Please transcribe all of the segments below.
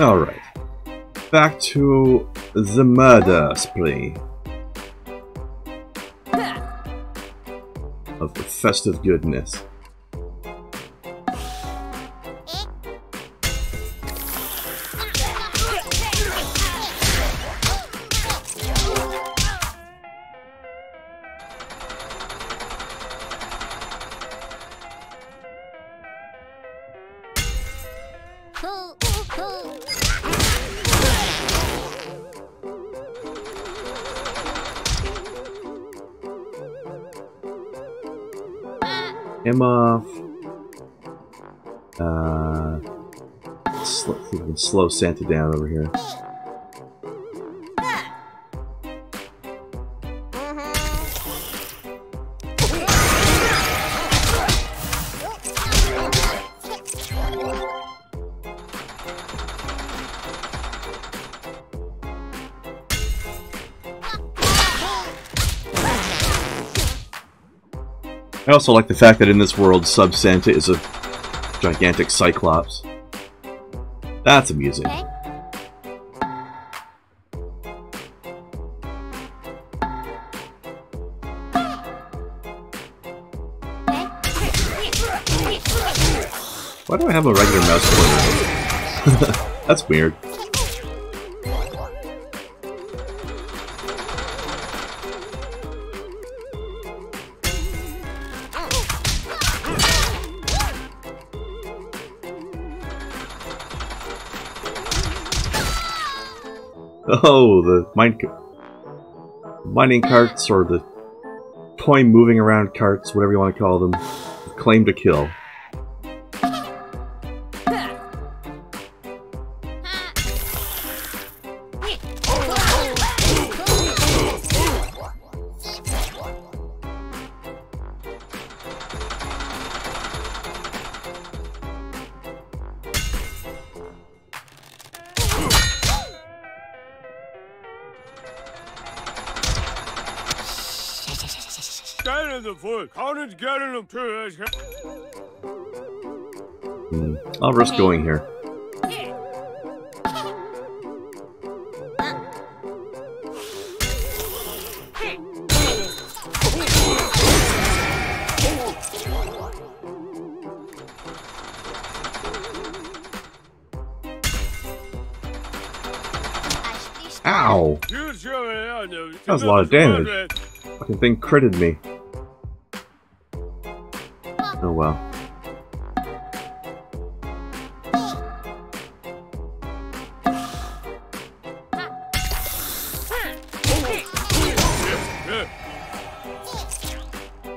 Alright. Back to the murder spree. Of the festive goodness. Slow, Santa down over here. I also like the fact that in this world, Sub Santa is a gigantic Cyclops. That's amusing. Why do I have a regular mouse pointer? That's weird. Oh, the mine mining carts or the coin moving around carts, whatever you want to call them, claim to kill. Hmm. I'll risk going here. Ow! That was a lot of damage. Fucking thing critted me.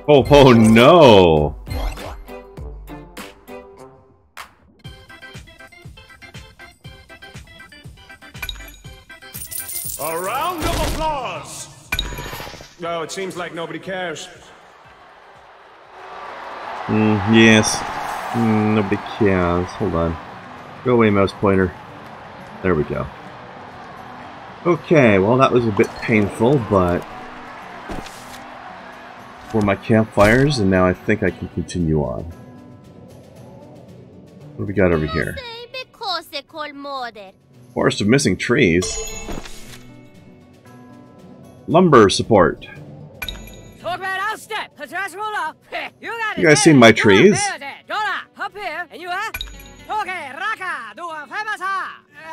Oh, oh no! A round of applause! Oh, it seems like nobody cares. Mm, yes. Mm, nobody cares. Hold on. Go away, mouse pointer. There we go. Okay, well that was a bit painful, but... For my campfires, and now I think I can continue on. What do we got over here? Forest of missing trees. Lumber support. You guys seen my trees?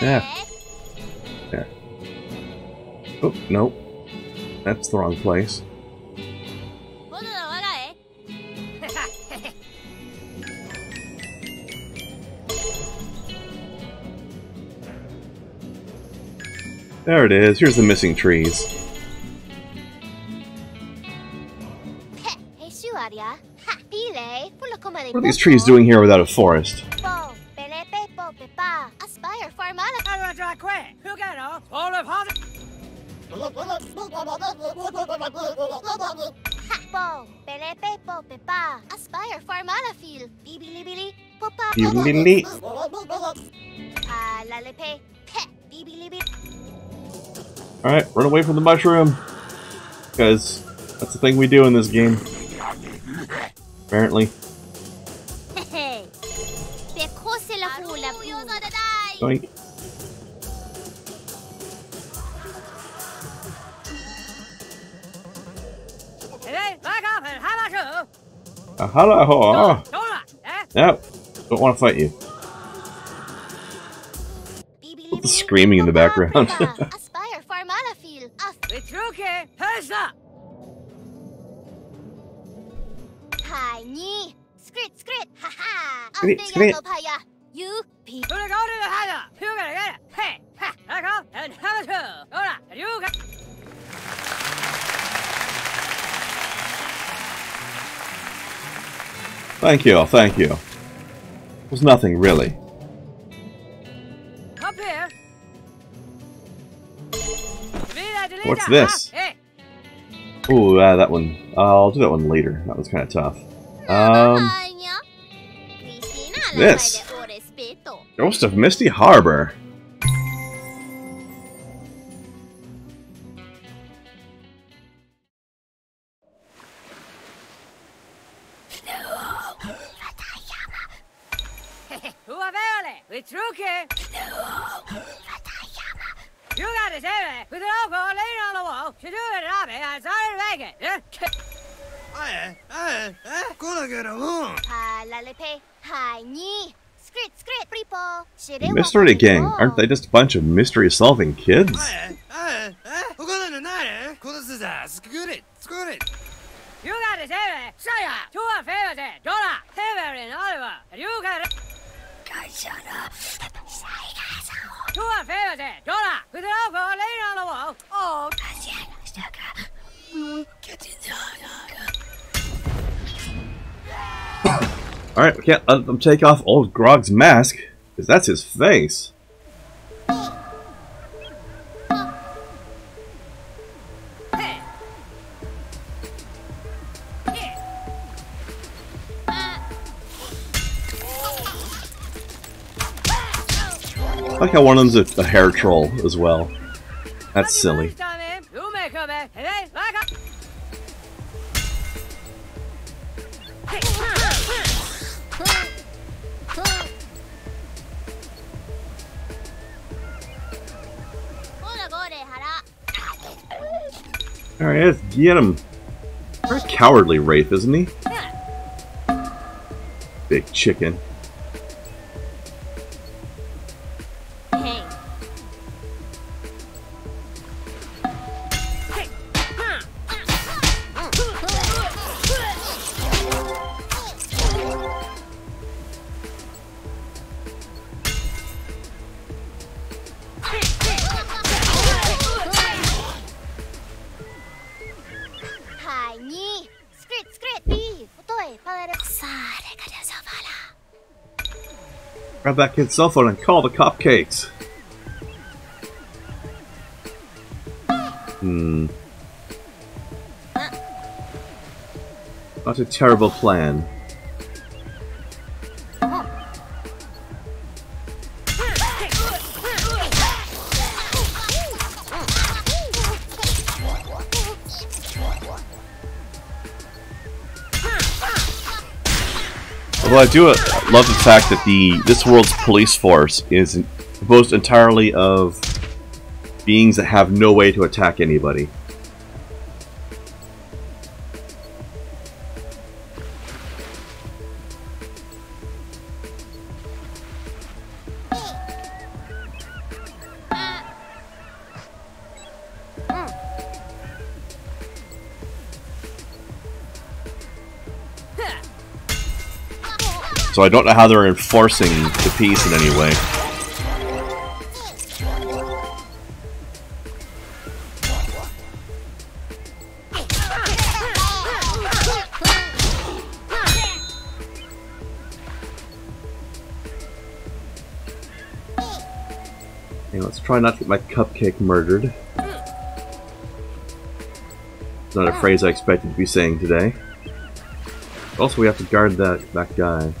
Yeah. There. Oh, nope. That's the wrong place. There it is. Here's the missing trees. What are these trees doing here without a forest? Po, Penepe, po, Pepa. Aspire, Farmala. Fugano, all of Hot. Ha, po, Penepe, po, Pepa. Aspire, Farmala feel. Bibilibili, Popa. Lili. Ah, lalepe. Pe, bibilibi. Alright, run away from the mushroom. Because that's the thing we do in this game. Apparently. Going. Hey, back up and have a show. Ah, hello. Oh, Dora, eh? no. Don't want to fight you. Bibilibili, the screaming in the background? Aspire, Farmala feel. Af, Vitruke, hi, ni. Skrit, skrit. Ha ha. Skrit, skrit. Yellow paya. You, pe. Gonna go to the hangar. You're gonna get it. Hey, ha, back up and have a show. Dora, you got. Thank you, thank you. It was nothing, really. Up here. What's this? Hey, Ooh, uh, that one. I'll do that one later. That was kind of tough. Um, Kanya. Cristina, la this. De o respeto. Ghost of Misty Harbor. Uavele, Vitruke. You got to say it with an alcohol laying on the wall. She do it up and making it. Eh, eh, eh, gonna get along. Ha, lalepe. Hi, ni. Skrit, skrit, pripo. Mystery Gang. Aren't they just a bunch of mystery-solving kids? Alright, we can't let them take off old Grog's mask, because that's his face. like how one of them's a, a hair troll as well. That's silly. Alright, let's get him. Very cowardly Wraith, isn't he? Big chicken. Grab that kid's cell phone and call the cupcakes. Hmm. Not a terrible plan. Although I do uh, love the fact that the this world's police force is composed entirely of beings that have no way to attack anybody. So I don't know how they're enforcing the peace in any way. Okay, let's try not to get my cupcake murdered. Not a phrase I expected to be saying today. Also, we have to guard that, that guy.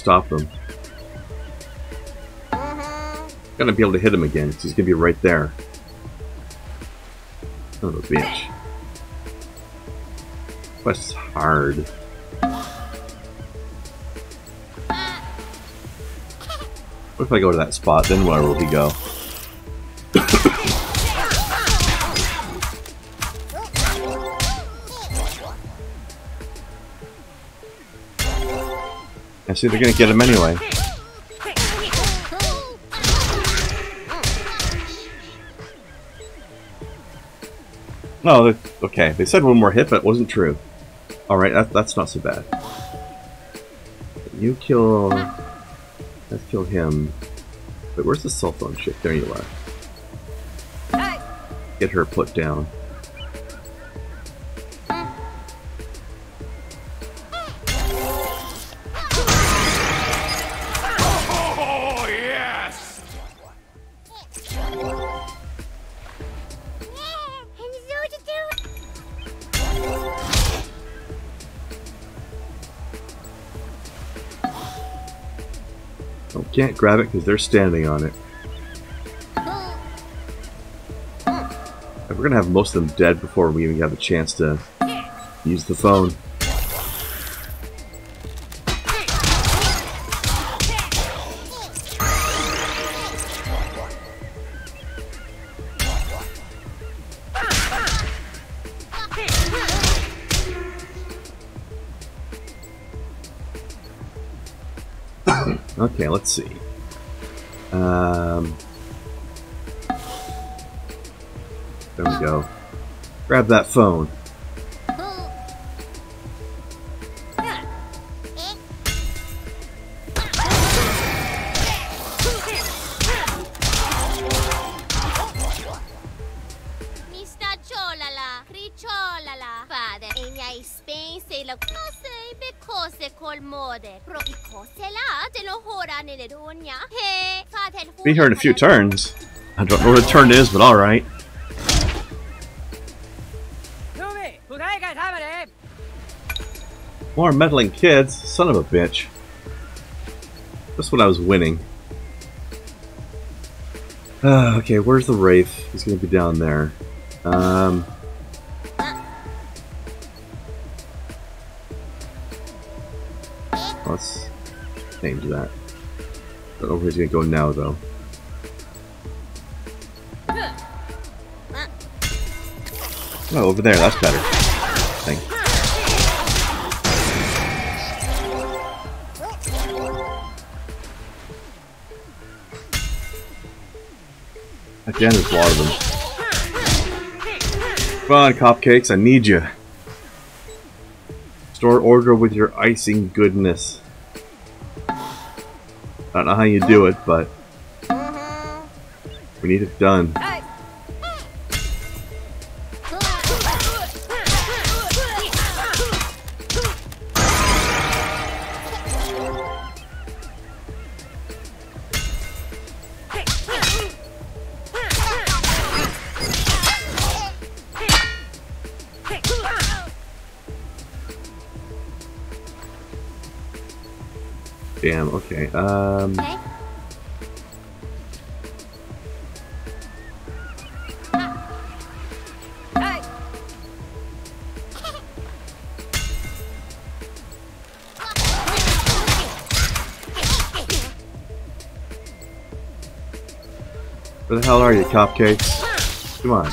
Stop them. Mm-hmm. Gotta be able to hit him again, he's gonna be right there. Son of a bitch. Quest's hard. What if I go to that spot? Then where will he go? See they're gonna get him anyway. No, okay. They said one more hit, but it wasn't true. Alright, that, that's not so bad. You kill... Let's kill him. But where's the cell phone chick? There you are. Get her put down. Can't grab it because they're standing on it. And we're gonna have most of them dead before we even have a chance to use the phone. Let's see. Um, there we go. Grab that phone. Col mode. Pro cose la be here in a few turns. I don't know what a turn is, but alright. More meddling kids, son of a bitch. That's when I was winning. Uh, okay, where's the Wraith? He's gonna be down there. Um... Let's change that. Don't know where he's gonna go now, though. Oh, over there. That's better. Thank Again, there's a lot of them. Come on, cupcakes, I need you. Store order with your icing goodness. I don't know how you do oh. it, but mm-hmm. we need it done. Okay. Um, Okay. Where the hell are you, cupcakes? Come on.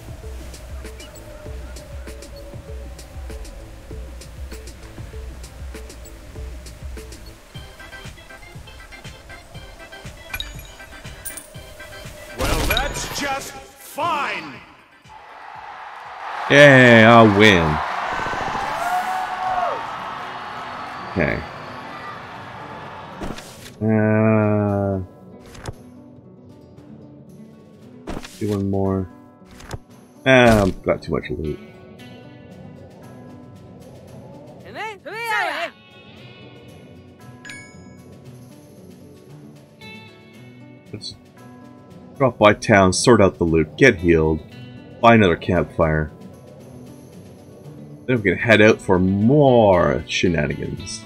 Fine. Yeah, I win. Okay. Uh, do one more. Uh, I've got too much loot. Let's drop by town, sort out the loot, get healed, buy another campfire. Then we can head out for more shenanigans.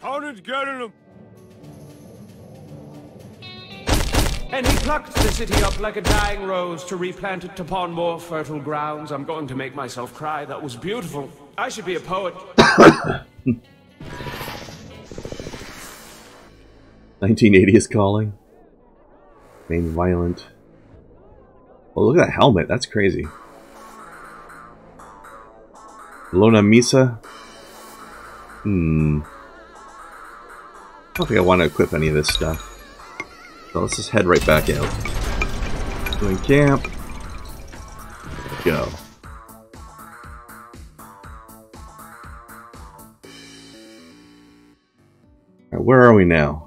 Counted getting him. And he plucked the city up like a dying rose to replant it upon more fertile grounds. I'm going to make myself cry. That was beautiful. I should be a poet. 1980 is calling. Main violent. Oh, look at that helmet. That's crazy. Lona Misa. Hmm. I don't think I want to equip any of this stuff. So let's just head right back out. Doing camp. Go. Where are we now?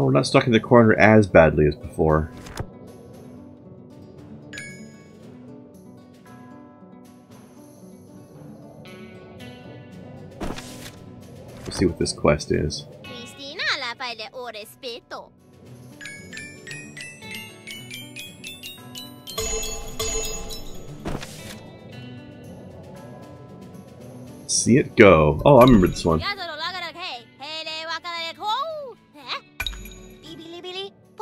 Oh, we're not stuck in the corner as badly as before. Let's see what this quest is. See it go. Oh, I remember this one.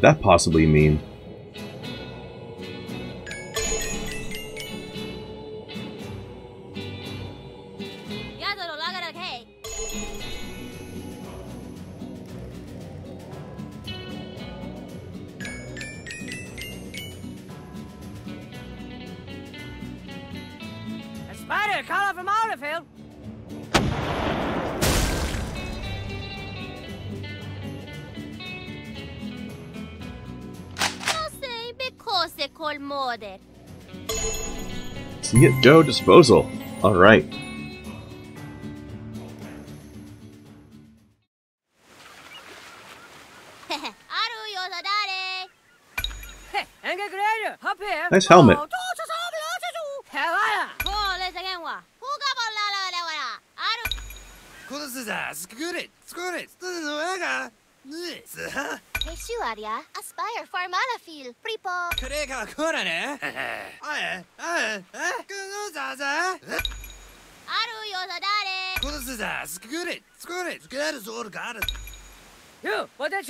Could that possibly mean? Because col moder. See it go disposal. Alright. Aru yo dare. 그러네. You, what it,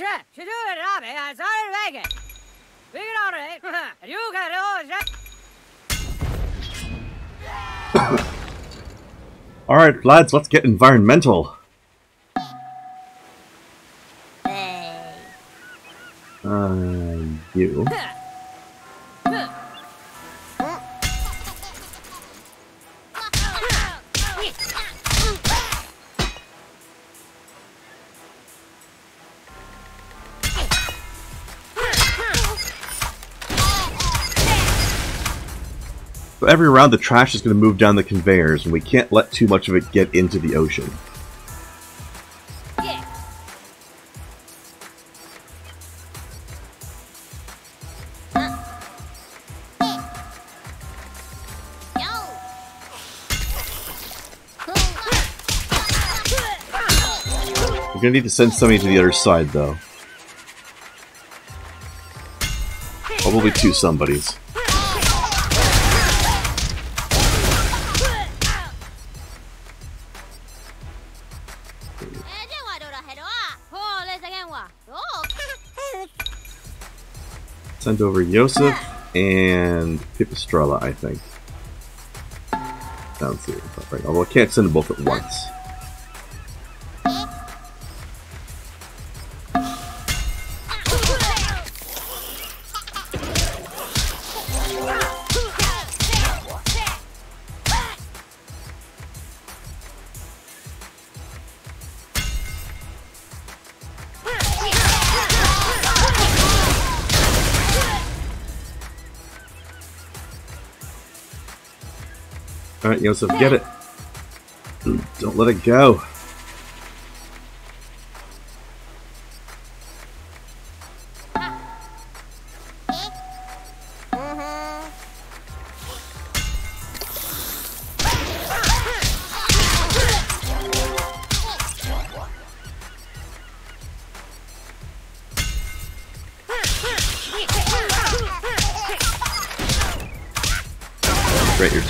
All right, lads, let's get environmental. Uh, you. every round the trash is going to move down the conveyors, and we can't let too much of it get into the ocean. We're going to need to send somebody to the other side, though. Probably two somebodies. Send over Yosef and Pipistrella, I think. Sounds right. Although I can't send them both at once. Yosef, get it. Don't let it go.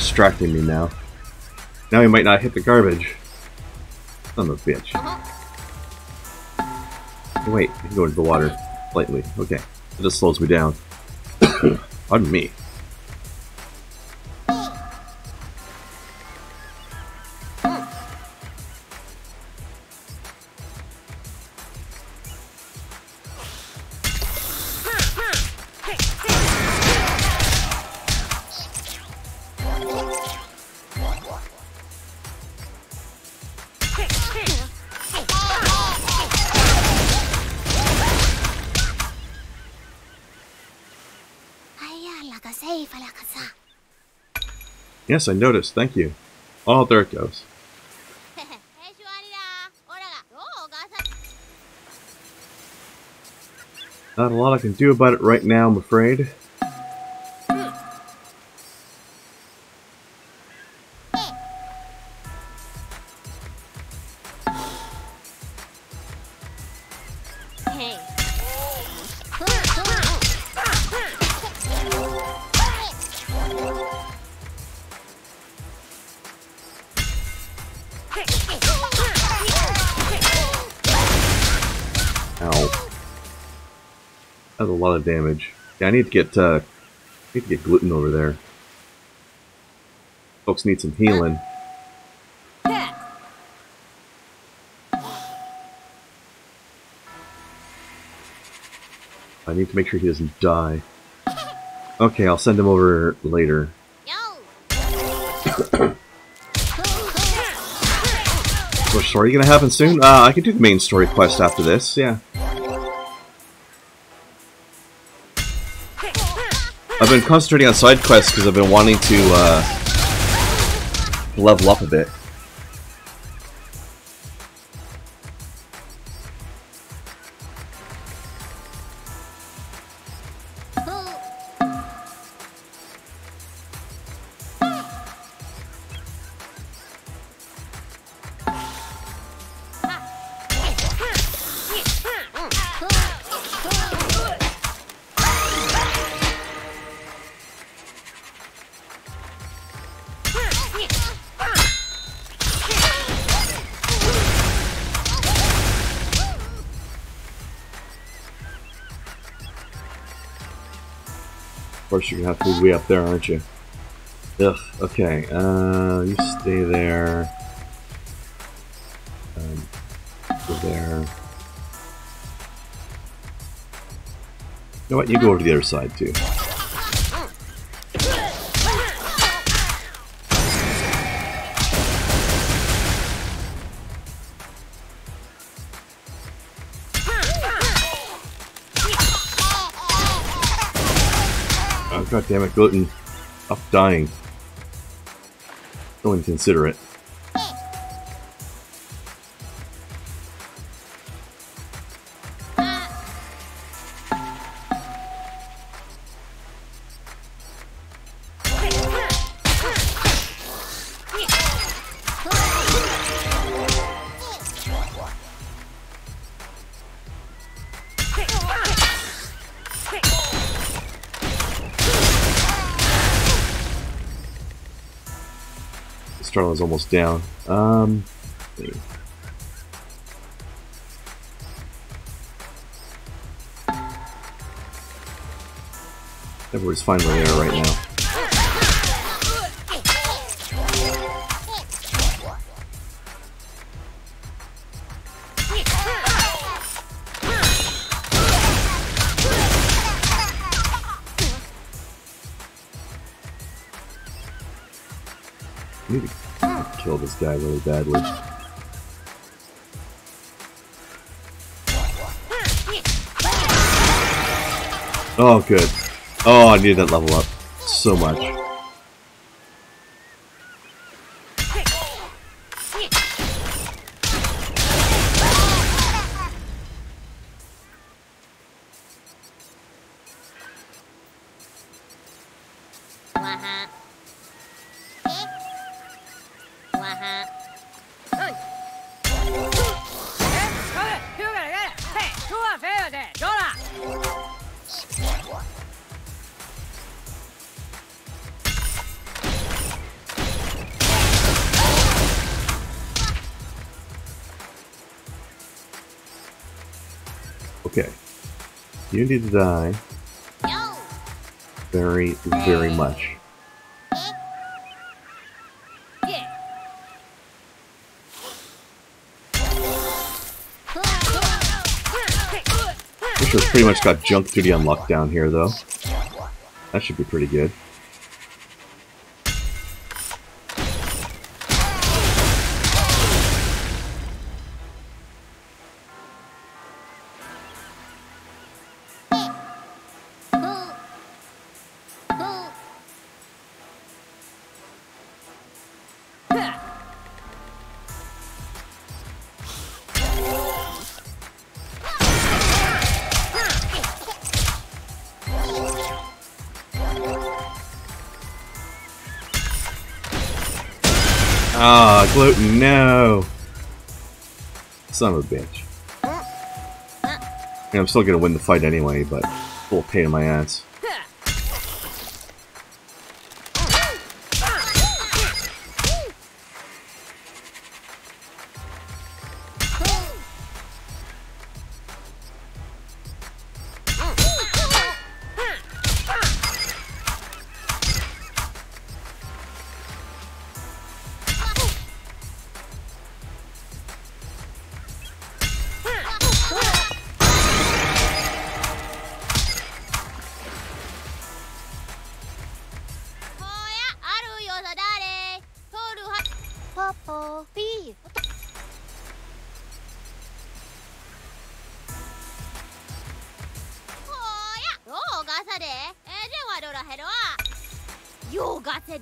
Distracting me now. Now he might not hit the garbage. Son of a bitch. Wait, he can go into the water. Slightly. Okay. It just slows me down. Pardon me. Yes, I noticed. Thank you. Oh, there it goes. Not a lot I can do about it right now, I'm afraid. Of damage. Yeah, I need to get uh, I need to get gluten over there. Folks need some healing. I need to make sure he doesn't die. Okay, I'll send him over later. Which story gonna happen soon? Uh, I could do the main story quest after this, yeah. I've been concentrating on side quests because I've been wanting to uh, level up a bit. Course, you're gonna have to be up there, aren't you? Ugh. Okay. Uh, you stay there. Um, go there. You know what? You go over to the other side too. Damn it, gluten. Stop dying. Don't even consider it. Starla's almost down. Um. Everybody's fine where they are right now. Guy really badly. Oh, good. Oh, I need that level up so much. Waha. Eh? You need to die very, very much. Yeah. Fisher's pretty much got junk duty on lockdown here, though. That should be pretty good. Gluten, no! Son of a bitch. Yeah, I'm still gonna win the fight anyway, but little pain in my ass.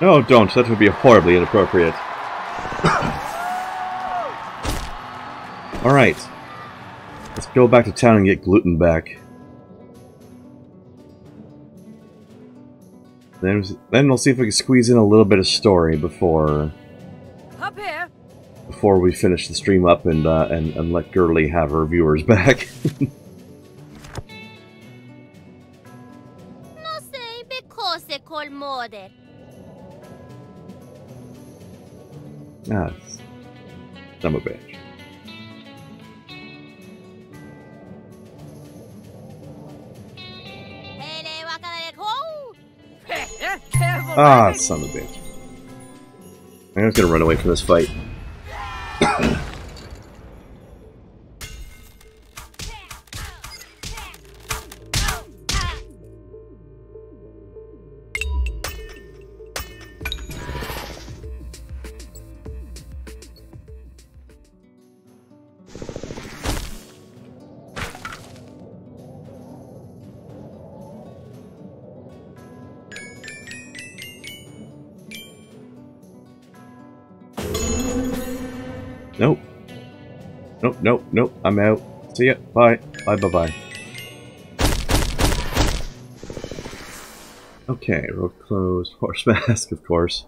No, don't. That would be horribly inappropriate. Alright. Let's go back to town and get gluten back. Then, then we'll see if we can squeeze in a little bit of story before Up here before we finish the stream up and uh, and, and let Gurley have her viewers back. De ko. Yeah, careful Ah, son of a bitch. I'm just gonna run away from this fight. Nope. Nope, nope, nope. I'm out. See ya. Bye. Bye, bye, bye. Okay, road closed. Horse mask, of course.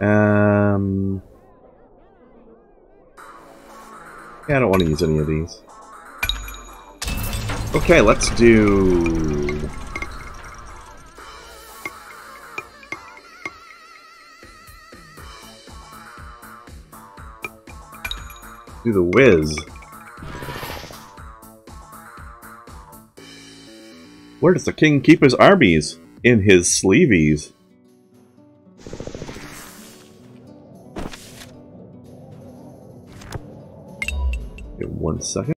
Um. Yeah, I don't want to use any of these. Okay, let's do. Do the whiz. Where does the king keep his armies? In his sleeveys. Give one second.